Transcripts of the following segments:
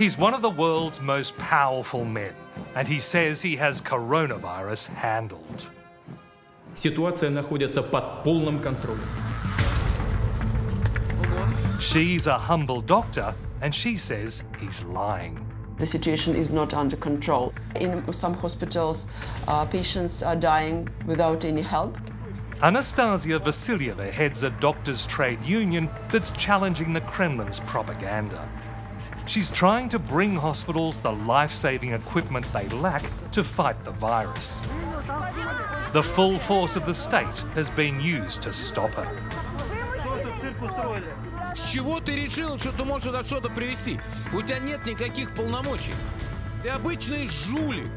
He's one of the world's most powerful men, and he says he has coronavirus handled. Ситуация находится под полным контролем. She's a humble doctor, and she says he's lying. The situation is not under control. In some hospitals, uh, patients are dying without any help. Anastasia Vasilyeva heads a doctors' trade union that's challenging the Kremlin's propaganda. She's trying to bring hospitals the life saving equipment they lack to fight the virus. The full force of the state has been used to stop her. С чего ты решил, что ты можешь сюда что-то привезти? У тебя нет никаких полномочий. Ты обычный жулик.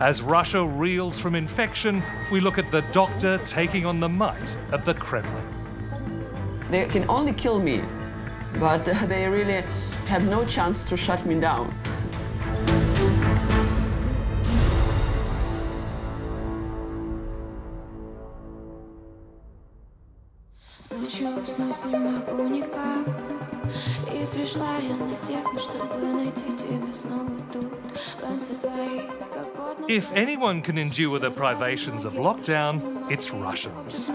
As Russia reels from infection, we look at the doctor taking on the might of the Kremlin. They can only kill me, but they really have no chance to shut me down. Ночью уснуть не могу никак И пришла я на техно, чтобы найти тебя снова тут Пальцы твои, как год назад If anyone can endure the privations of lockdown, it's Russians.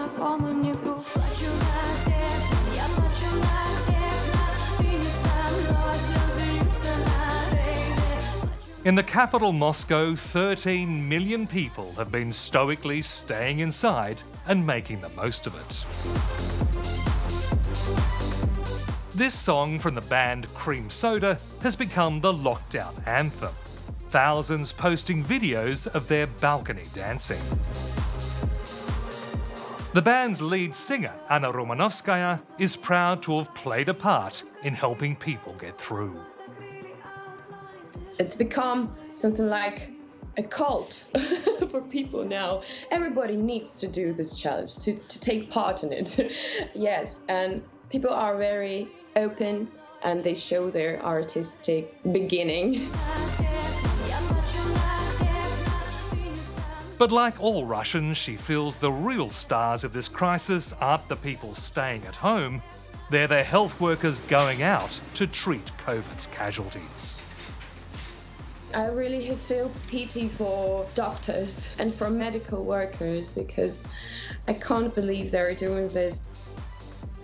In the capital Moscow, 13 million people have been stoically staying inside and making the most of it. This song from the band Cream Soda has become the lockdown anthem. Thousands posting videos of their balcony dancing. The band's lead singer, Anna Romanovskaya, is proud to have played a part in helping people get through. It's become something like a cult for people now. Everybody needs to do this challenge, to, to take part in it. yes, and people are very open and they show their artistic beginning. But like all Russians, she feels the real stars of this crisis aren't the people staying at home, they're the health workers going out to treat COVID's casualties. I really feel pity for doctors and for medical workers because I can't believe they're doing this.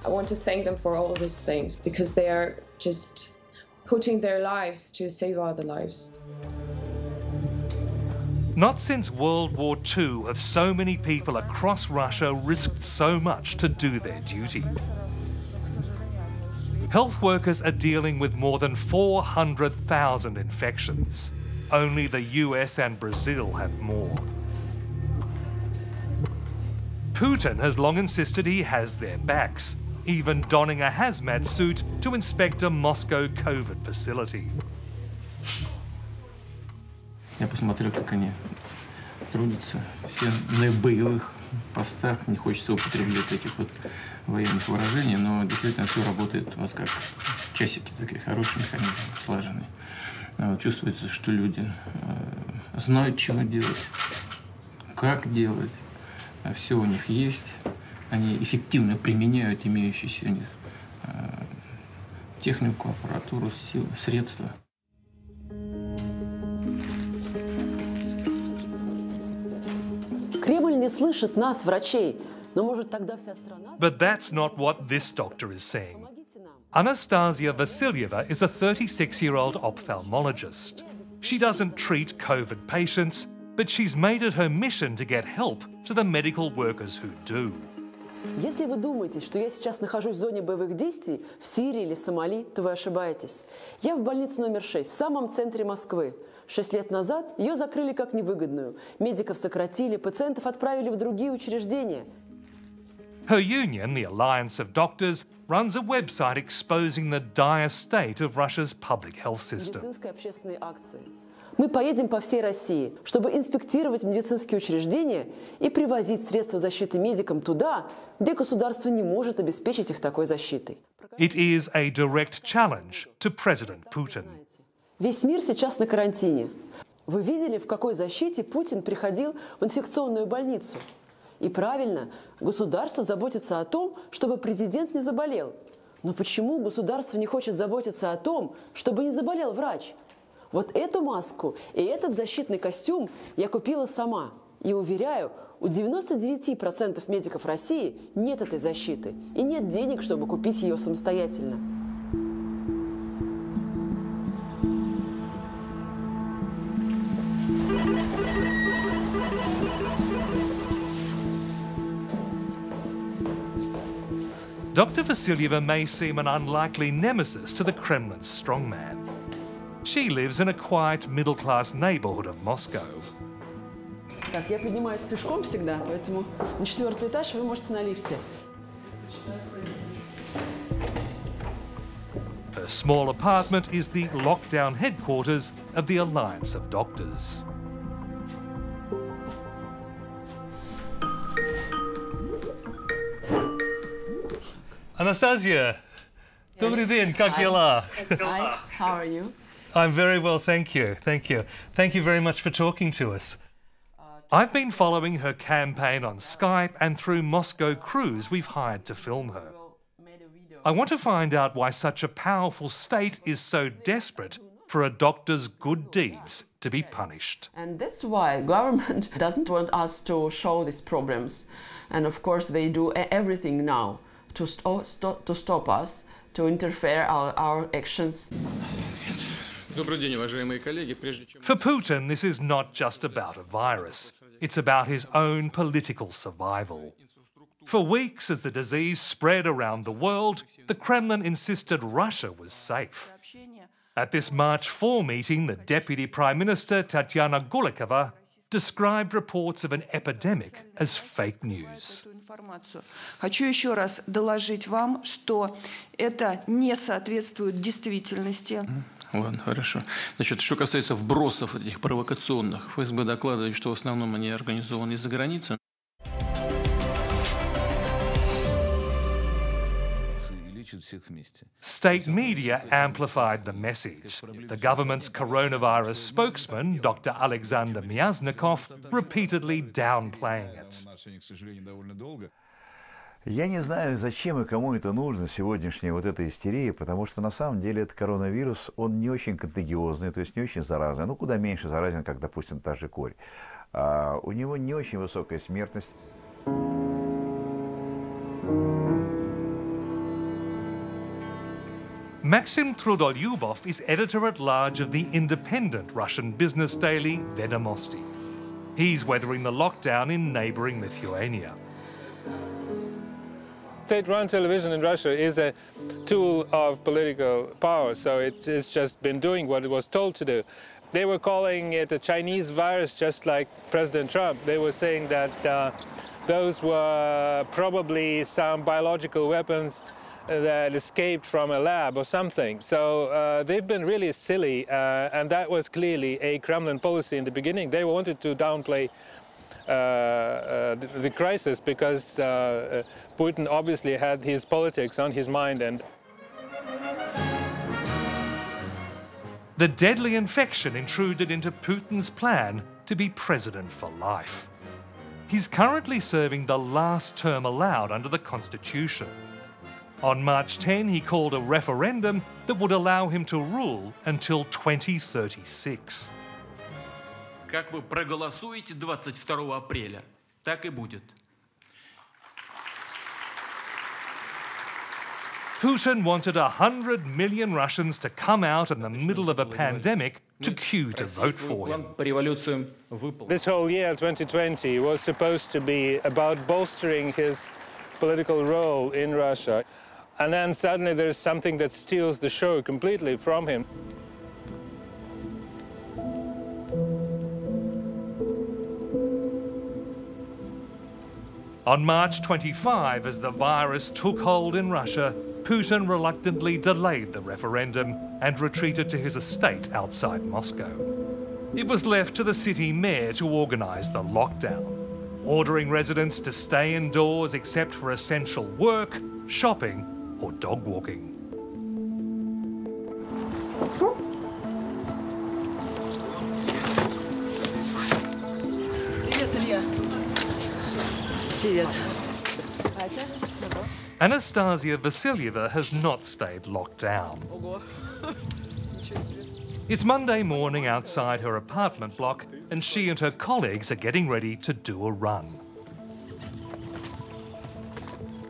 I want to thank them for all these things because they are just putting their lives to save other lives. Not since World War II have so many people across Russia risked so much to do their duty. Health workers are dealing with more than 400,000 infections. Only the US and Brazil have more. Putin has long insisted he has their backs, even donning a hazmat suit to inspect a Moscow COVID facility. Я посмотрел, как они трудятся. Все на боевых постах. Не хочется употреблять этих вот военных выражений, но действительно все работает у вас как часики, такие хорошие механизмы, слаженные. Вот Чувствуется, что люди э, знают, чего делать, как делать. А Все у них есть. Они эффективно применяют имеющиеся у них э, технику, аппаратуру, силы, средства. Кремль не слышит нас, врачей, но может тогда вся страна... But that's not what this doctor is saying. Помогите нам. Anastasia Vasilyeva is a 36 year old ophthalmologist. She doesn't treat COVID patients, but she's made it her mission to get help to the medical workers who do. Если вы думаете, что я сейчас нахожусь в зоне боевых действий в Сирии или Сомали, то вы ошибаетесь. Я в больнице номер 6, в самом центре Москвы. Шесть лет назад ее закрыли как невыгодную. Медиков сократили, пациентов отправили в другие учреждения. Her union, the Alliance of Doctors, runs a website exposing the dire state of Russia's public health system. Медицинской общественной акции. Мы поедем по всей России, чтобы инспектировать медицинские учреждения и привозить средства защиты медикам туда, где государство не может обеспечить их такой защитой. It is a direct challenge to President Putin. Весь мир сейчас на карантине. Вы видели, в какой защите Путин приходил в инфекционную больницу? И правильно, государство заботится о том, чтобы президент не заболел. Но почему государство не хочет заботиться о том, чтобы не заболел врач? Вот эту маску и этот защитный костюм я купила сама. И уверяю, у 99% медиков России нет этой защиты и нет денег, чтобы купить ее самостоятельно. Dr. Vasilyeva may seem an unlikely nemesis to the Kremlin's strongman. She lives in a quiet middle class neighborhood of Moscow. Так, я поднимаюсь пешком всегда, поэтому на четвертый этаж вы можете на лифте. Her small apartment is the lockdown headquarters of the Alliance of Doctors. Anastasia, добрый день, как дела? Hi, how are you? I'm very well, thank you. Thank you. Thank you very much for talking to us. I've been following her campaign on Skype and through Moscow crews we've hired to film her. I want to find out why such a powerful state is so desperate for a doctor's good deeds to be punished. And that's why government doesn't want us to show these problems. And of course, they do e- everything now to, st to stop us, to interfere our, our actions. For Putin, this is not just about a virus. It's about his own political survival. For weeks, as the disease spread around the world, the Kremlin insisted Russia was safe. At this March 4 meeting, the Deputy Prime Minister, Tatyana Golikova, described reports of an epidemic as fake news. Хочу еще раз доложить вам, что это не соответствует действительности. Ладно, хорошо. Значит, что касается вбросов этих провокационных, ФСБ докладывает, что в основном они организованы из-за границы. State media amplified the message. The government's coronavirus spokesman, Dr. Alexander Myasnikov, repeatedly downplaying it. Я не знаю, зачем и кому это нужно, сегодняшняя вот эта истерия, потому что на самом деле этот коронавирус, он не очень контагиозный, то есть не очень заразный, ну куда меньше заразен, как, допустим, та же корь. А у него не очень высокая смертность. Maxim Trudolyubov is editor at large of the independent Russian business daily Vedomosti. He's weathering the lockdown in neighboring Lithuania. State-run television in Russia is a tool of political power, so it- it's just been doing what it was told to do. They were calling it a Chinese virus, just like President Trump. They were saying that uh, those were probably some biological weapons that escaped from a lab or something. So uh, they've been really silly, uh, and that was clearly a Kremlin policy in the beginning. They wanted to downplay uh, uh, the, the crisis because uh, uh, Putin obviously had his politics on his mind and The deadly infection intruded into Putin's plan to be president for life. He's currently serving the last term allowed under the Constitution. On March 10, he called a referendum that would allow him to rule until 2036. Как вы проголосуете 22 апреля, так и будет. Putin wanted 100 million Russians to come out in the middle of a pandemic to queue to vote for him. по революциям выполнен. this whole year 2020 was supposed to be about bolstering his political role in Russia. And then suddenly there's something that steals the show completely from him. On March 25, as the virus took hold in Russia, Putin reluctantly delayed the referendum and retreated to his estate outside Moscow. It was left to the city mayor to organise the lockdown, ordering residents to stay indoors except for essential work, shopping, or dog walking. Anastasia Vasilyeva has not stayed locked down. It's Monday morning outside her apartment block, and she and her colleagues are getting ready to do a run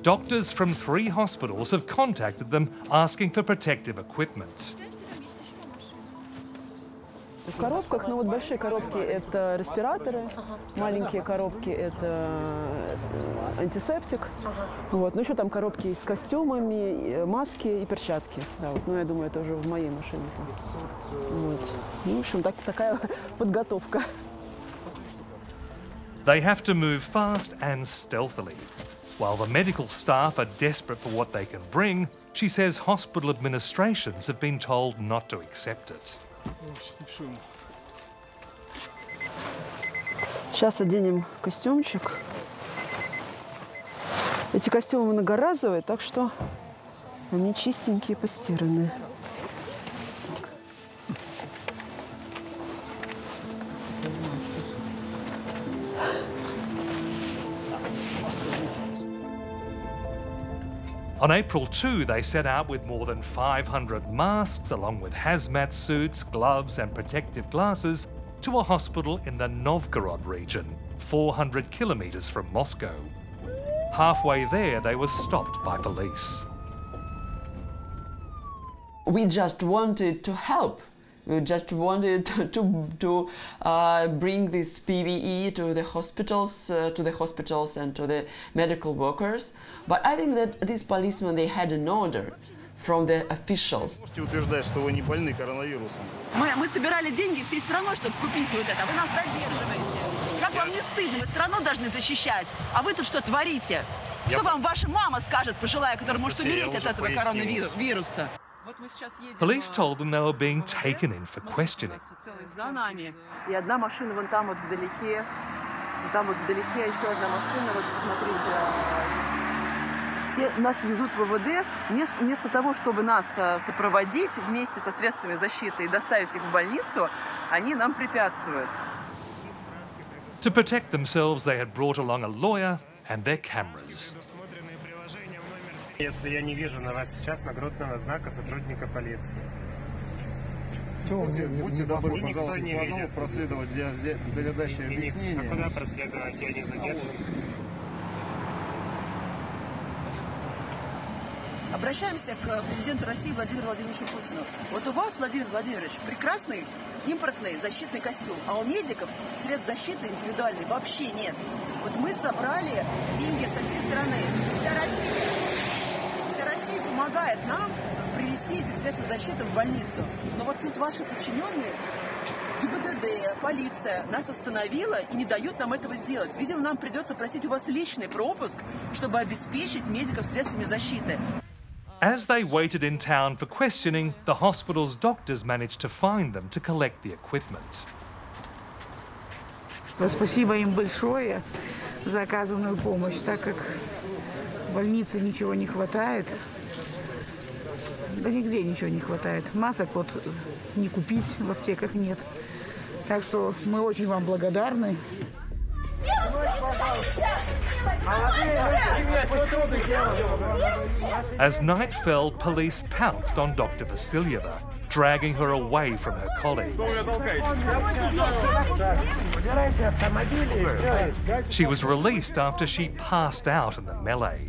Doctors from three hospitals have contacted them asking for protective equipment. В коробках, ну вот большие коробки – это респираторы, маленькие коробки – это э, антисептик. Вот. Ну еще там коробки с костюмами, э, маски и перчатки. Да, вот. Ну я думаю, это уже в моей машине. Вот. Ну, в общем, так, такая подготовка. They have to move fast and stealthily. While the medical staff are desperate for what they can bring, she says hospital administrations have been told not to accept it. Сейчас оденем костюмчик. Эти костюмы многоразовые, так что они чистенькие, постиранные. On April 2, they set out with more than 500 masks, along with hazmat suits, gloves, and protective glasses, to a hospital in the Novgorod region, 400 kilometres from Moscow. Halfway there, they were stopped by police. We just wanted to help. We just wanted to, to, uh, bring this PPE to the hospitals, uh, to the hospitals and to the medical workers. But I think that these policemen, they had an order from the officials. утверждает, что вы не больны коронавирусом. Мы, мы собирали деньги всей страной, чтобы купить вот это. Вы нас задерживаете. Как вам не стыдно? Вы страну должны защищать. А вы тут что творите? Что вам ваша мама скажет, пожилая, которая может умереть от этого пояснил. коронавируса? Police told them they were being taken in for questioning. За нами. И одна машина вон там вот вдалеке. И там вот вдалеке еще одна машина. Вот смотрите. Все нас везут в ВВД. Вмес- Вместо того, чтобы нас э, сопроводить вместе со средствами защиты и доставить их в больницу, они нам препятствуют. To protect themselves, they had brought along a lawyer and their cameras. Если я не вижу на вас сейчас нагрудного знака сотрудника полиции. Будьте, будьте добры, никто пожалуйста, не видит. проследовать для, для дачи объяснения. А куда проследовать? Я не задержан. Обращаемся к президенту России Владимиру Владимировичу Путину. Вот у вас, Владимир Владимирович, прекрасный импортный защитный костюм, а у медиков средств защиты индивидуальной вообще нет. Вот мы собрали деньги со всей страны. Помогает нам привести эти средства защиты в больницу. Но вот тут ваши подчиненные ГИБДД, полиция нас остановила и не дают нам этого сделать. Видимо, нам придется просить у вас личный пропуск, чтобы обеспечить медиков средствами защиты. As they waited in town for questioning, the hospital's doctors managed to find them to collect the equipment. Спасибо им большое за оказанную помощь, так как в больнице ничего не хватает. Да нигде ничего не хватает. Масок вот не купить в аптеках нет. Так что мы очень вам благодарны. As night fell, police pounced on Dr. Vasilyeva, dragging her away from her colleagues. She was released after she passed out in the melee.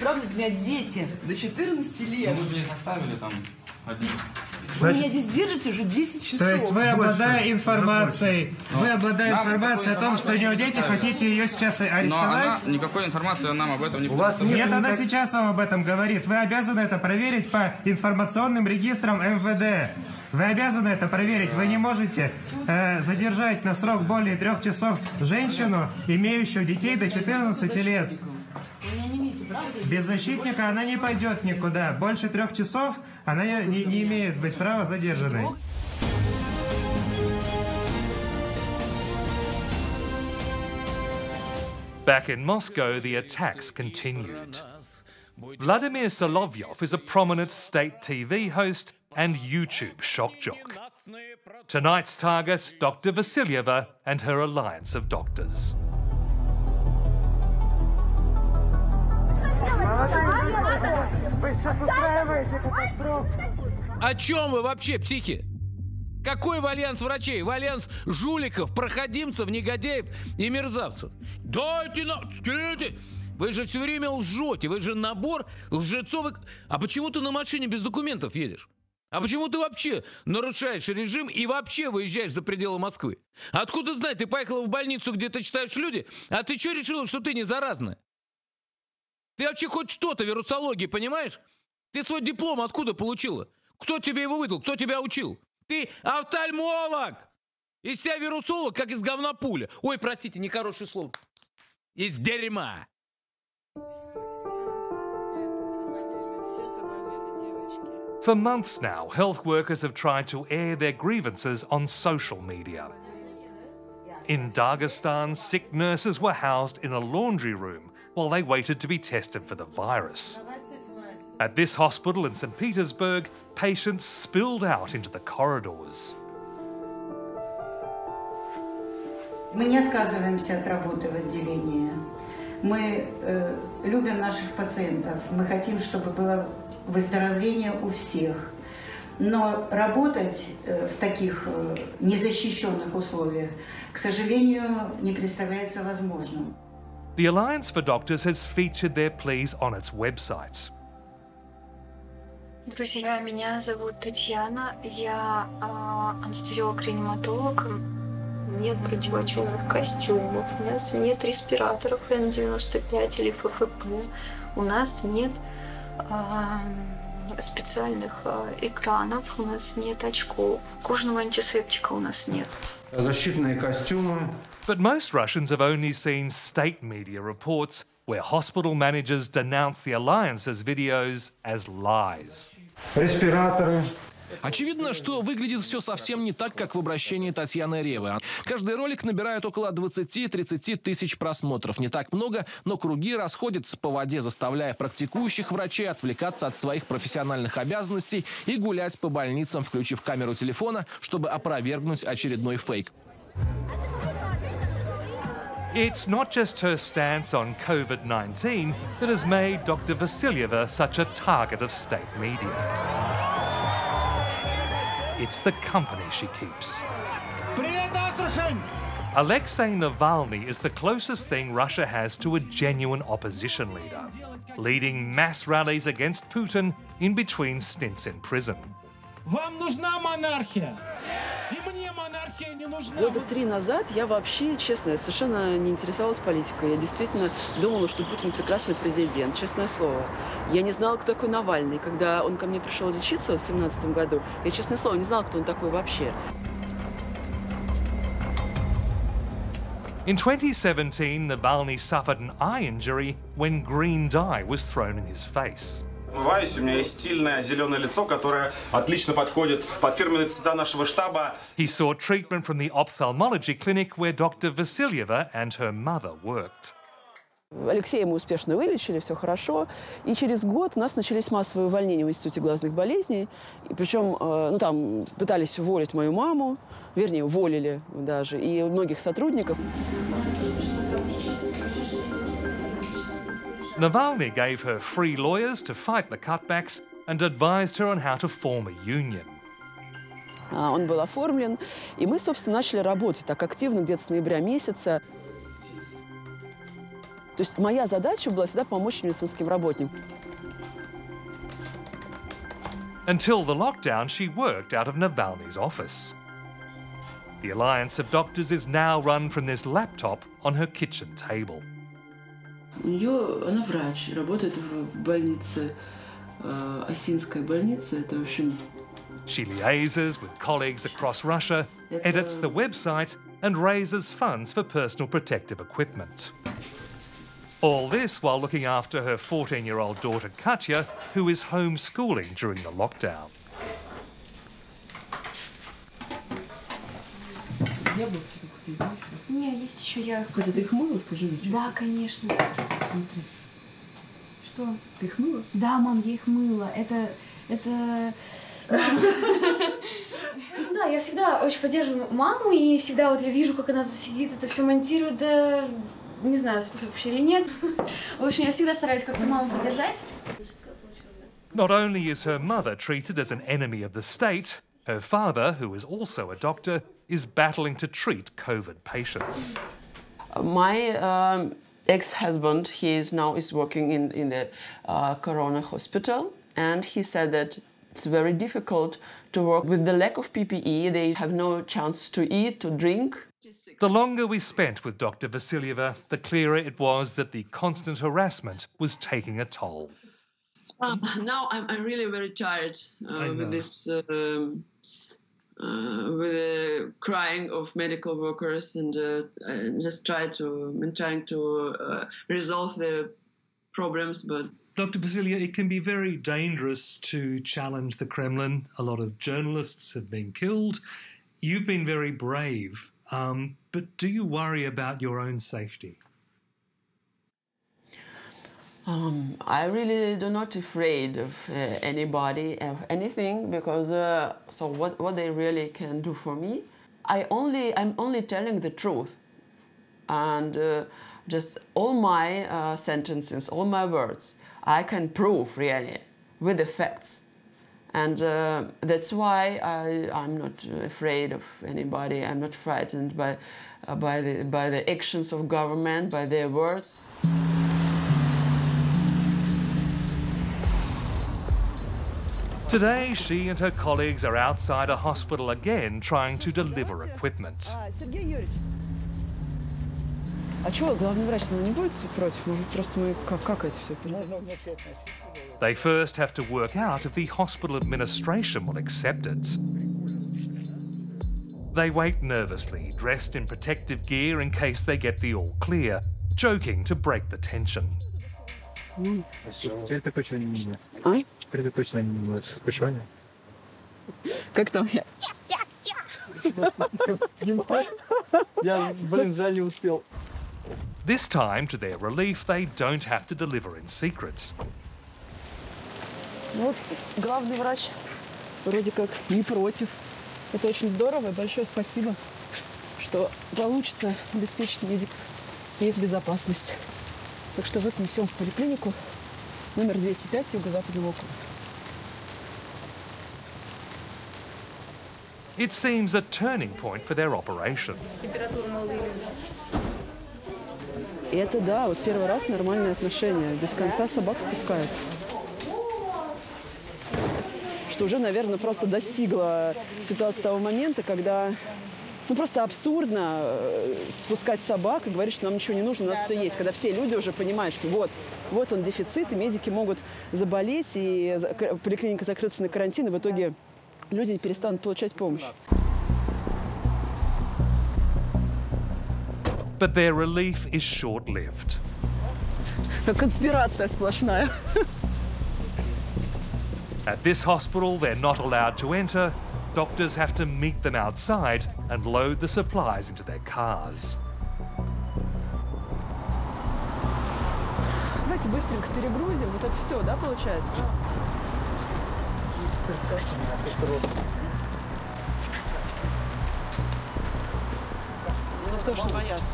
Права отнять дети до 14 лет. их оставили там один. Вы меня здесь держите уже 10 часов. То есть вы, обладая информацией, вы обладая информацией о том, что у него дети, хотите ее сейчас Но она, арестовать? никакой информации нам об этом не У вас предоставляет. нет, она сейчас вам об этом говорит. Вы обязаны это проверить по информационным регистрам МВД. Вы обязаны это проверить. Вы не можете э, задержать на срок более трех часов женщину, имеющую детей до 14 лет. Без защитника она не пойдет никуда. Больше трех часов она не, не- не имеет быть права задержанной. Back in Moscow, the attacks continued. Vladimir Solovyov is a prominent state TV host and YouTube shock jock. Tonight's target, Dr. Vasilyeva and her alliance of doctors. О чем вы вообще, психи? Какой в альянс врачей? В альянс жуликов, проходимцев, негодяев и мерзавцев. Дайте на... скиньте! Вы же все время лжете, вы же набор лжецов. А почему ты на машине без документов едешь? А почему ты вообще нарушаешь режим и вообще выезжаешь за пределы Москвы? Откуда знать, ты поехала в больницу, где ты читаешь люди, а ты что решила, что ты не заразная? Ты вообще хоть что-то вирусологии понимаешь? Ты свой диплом откуда получила? Кто тебе его выдал? Кто тебя учил? Ты офтальмолог! Из себя вирусолог, как из говна пуля. Ой, простите, нехорошее слово. Из дерьма. For months now, health workers have tried to air their grievances on social media. In Dagestan, sick nurses were housed in a laundry room while they waited to be tested for the virus. At this hospital in St. Petersburg, patients spilled out into the corridors. Мы не отказываемся от работы в отделении. Мы э, любим наших пациентов. Мы хотим, чтобы было выздоровление у всех. Но работать э, в таких э, незащищенных условиях, к сожалению, не представляется возможным. The Alliance for Doctors has featured their pleas on its website. Друзья, меня зовут Татьяна, я а, анестезиолог-реаниматолог. Нет противочумных костюмов, у нас нет респираторов N95 или ФФП, у нас нет а, специальных а, экранов, у нас нет очков, кожного антисептика у нас нет. Защитные костюмы. But most Russians have only seen state media reports where hospital managers denounce the Alliance's videos as lies. Респираторы. Очевидно, что выглядит все совсем не так, как в обращении Татьяны Ревы. Каждый ролик набирает около 20-30 тысяч просмотров. Не так много, но круги расходятся по воде, заставляя практикующих врачей отвлекаться от своих профессиональных обязанностей и гулять по больницам, включив камеру телефона, чтобы опровергнуть очередной фейк. It's not just her stance on COVID 19 that has made Dr. Vasilyeva such a target of state media. It's the company she keeps. Alexei Navalny is the closest thing Russia has to a genuine opposition leader, leading mass rallies against Putin in between stints in prison. Вам нужна монархия! Монархия не нужна. Года три назад я вообще, честно, совершенно не интересовалась политикой. Я действительно думала, что Путин прекрасный президент, честное слово. Я не знала, кто такой Навальный. Когда он ко мне пришел лечиться в 2017 году, я, честное слово, не знала, кто он такой вообще. In 2017, Navalny suffered an eye injury when green dye was thrown in his face. Умываюсь, у меня есть стильное зеленое лицо, которое отлично подходит под фирменные цвета нашего штаба. He sought treatment from the ophthalmology clinic where Dr. Vasilyeva and her mother worked. Алексея мы успешно вылечили, все хорошо. И через год у нас начались массовые увольнения в Институте глазных болезней. И причем, э, ну там пытались уволить мою маму, вернее, уволили даже, и многих сотрудников. Navalny gave her free lawyers to fight the cutbacks and advised her on how to form a union. А, Он был оформлен, и мы, собственно, начали работать так активно где-то с ноября месяца. То есть моя задача была всегда помочь медицинским работникам. Until the lockdown, she worked out of Navalny's office. The Alliance of Doctors is now run from this laptop on her kitchen table. У нее, она врач, работает в больнице, э, Осинская больница. Это, в общем, She liaises with colleagues across Russia, edits the website, and raises funds for personal protective equipment. All this while looking after her 14 year old daughter Katya, who is homeschooling during the lockdown. Яблок себе купили еще. Не, есть еще я. Хотя ты их мыла, скажи мне честно. Да, конечно. Смотри. Что? Ты их мыла? Да, мам, я их мыла. Это... Это... Ну Да, я всегда очень поддерживаю маму, и всегда вот я вижу, как она тут сидит, это все монтирует, да не знаю, способ вообще или нет. В общем, я всегда стараюсь как-то маму поддержать. Not only is her mother treated as an enemy of the state, her father, who is also a doctor, is battling to treat COVID patients. My um, ex-husband, he is now is working in in the uh, Corona hospital, and he said that it's very difficult to work with the lack of PPE. They have no chance to eat, to drink. The longer we spent with Dr. Vasilyeva, the clearer it was that the constant harassment was taking a toll. Um, now I'm, I'm really very tired uh, with this, um, uh, with the crying of medical workers, and uh, I just try to, I'm trying to uh, resolve the problems, but Dr. Vasilyeva, it can be very dangerous to challenge the Kremlin. A lot of journalists have been killed. You've been very brave, um, but do you worry about your own safety? Um, I really do not afraid of uh, anybody of anything because uh, so what what they really can do for me, I only I'm only telling the truth, and uh, just all my uh, sentences, all my words, I can prove really with the facts, and uh, that's why I I'm not afraid of anybody. I'm not frightened by by the by the actions of government, by their words. Today, she and her colleagues are outside a hospital again trying to deliver equipment. They first have to work out if the hospital administration will accept it. They wait nervously, dressed in protective gear in case they get the all clear, joking to break the tension. А? Это точно не меня. Почему? Как там? Я, блин, жаль, не успел. This time, to their relief, they don't have to deliver in secret. Ну вот главный врач вроде как не против. Это очень здорово и большое спасибо, что получится обеспечить медиков и их безопасность. Так что вот несем в поликлинику номер 205 Юго-Западного округа. It seems a turning point for their operation. И это да, вот первый раз нормальные отношения. Без конца собак спускают. Что уже, наверное, просто достигла ситуация того момента, когда ну просто абсурдно э, спускать собак и говорить, что нам ничего не нужно, у нас все есть. Когда все люди уже понимают, что вот, вот он дефицит, и медики могут заболеть, и поликлиника закрыться на карантин, и в итоге люди перестанут получать помощь. But their relief is short lived. Как конспирация сплошная. At this hospital, they're not allowed to enter. Doctors have to meet them outside and load the supplies into their cars. Давайте быстренько перегрузим. Вот это все, да, получается? Ну, то, что боятся.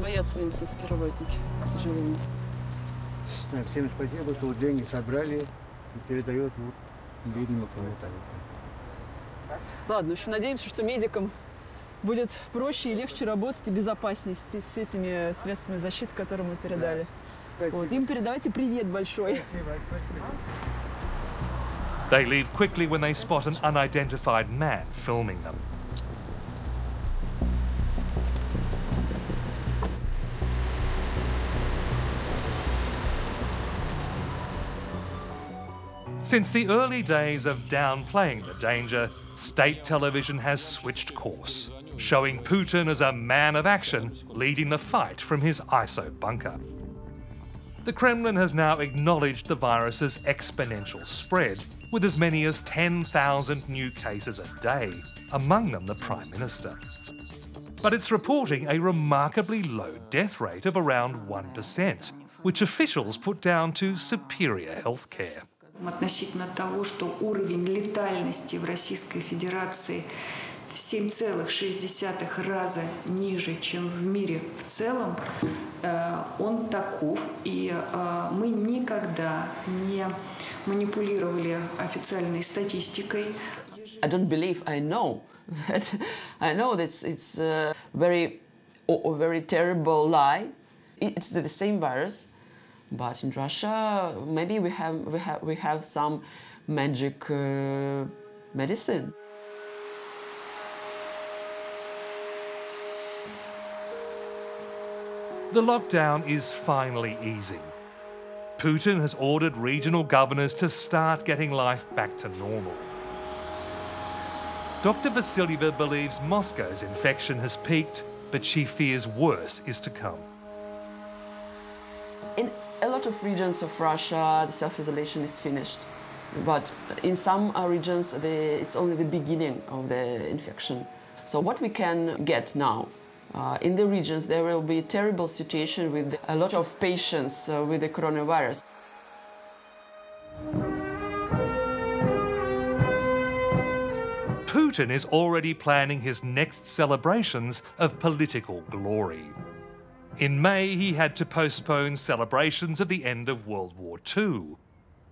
Боятся медицинские работники, к сожалению. Да, Всем спасибо, что вот деньги собрали и передает вот бедному кому-то. Ладно, в общем, надеемся, что медикам будет проще и легче работать и безопаснее с, с этими средствами защиты, которые мы передали. Вот, им передавайте привет большой. Спасибо, спасибо. They leave quickly when they spot an unidentified man filming them. Since the early days of downplaying the danger, state television has switched course, showing Putin as a man of action leading the fight from his ISO bunker. The Kremlin has now acknowledged the virus's exponential spread, with as many as 10,000 new cases a day, among them the Prime Minister. But it's reporting a remarkably low death rate of around 1%, which officials put down to superior healthcare. относительно того, что уровень летальности в Российской Федерации в 7,6 раза ниже, чем в мире в целом, он таков, и мы никогда не манипулировали официальной статистикой. I don't believe I know that I know that it's a very, a very terrible lie. It's the same virus. But in Russia, maybe we have we have we have some magic uh, medicine. The lockdown is finally easing. Putin has ordered regional governors to start getting life back to normal. Dr. Vasilyeva believes Moscow's infection has peaked, but she fears worse is to come. In a lot of regions of Russia, the self-isolation is finished. But in some uh, regions, the, it's only the beginning of the infection. So what we can get now, uh, in the regions, there will be a terrible situation with a lot of patients uh, with the coronavirus. Putin is already planning his next celebrations of political glory. In May, he had to postpone celebrations of the end of World War II.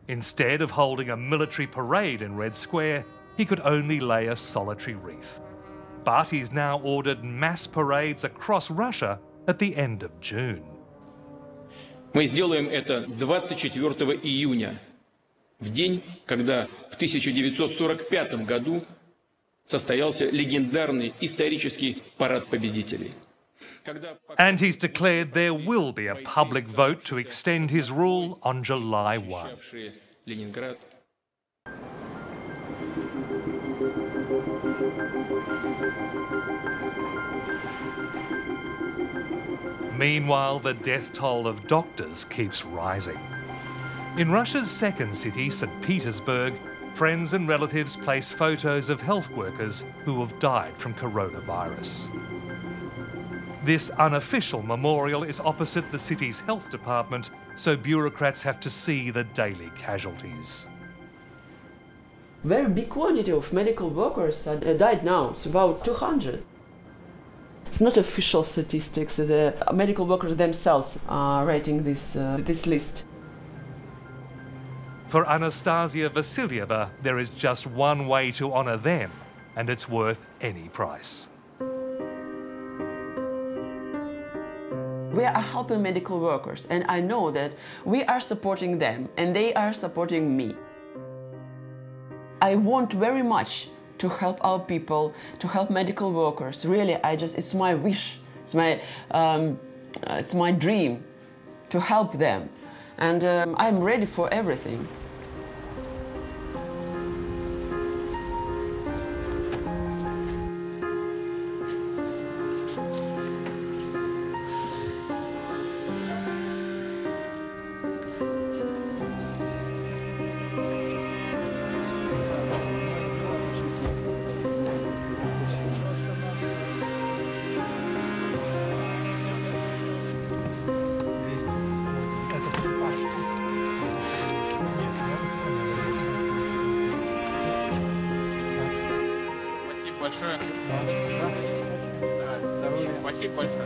Instead of holding a military parade in Red Square, he could only lay a solitary wreath But he's now ordered mass parades across Russia at the end of June. Мы сделаем это 24 июня, в день, когда в 1945 году состоялся легендарный исторический парад победителей. And he's declared there will be a public vote to extend his rule on July 1. Meanwhile, the death toll of doctors keeps rising. In Russia's second city, St. Petersburg, friends and relatives place photos of health workers who have died from coronavirus. This unofficial memorial is opposite the city's health department, so bureaucrats have to see the daily casualties. Very big quantity of medical workers uh, died now. It's about 200. It's not official statistics. The medical workers themselves are writing this, uh, this list. For Anastasia Vasilyeva, there is just one way to honour them, and it's worth any price. We are helping medical workers, and I know that we are supporting them, and they are supporting me. I want very much to help our people, to help medical workers. Really, I just, it's my wish, it's my, um, it's my dream to help them. And um, I'm ready for everything. Большое. Спасибо большое.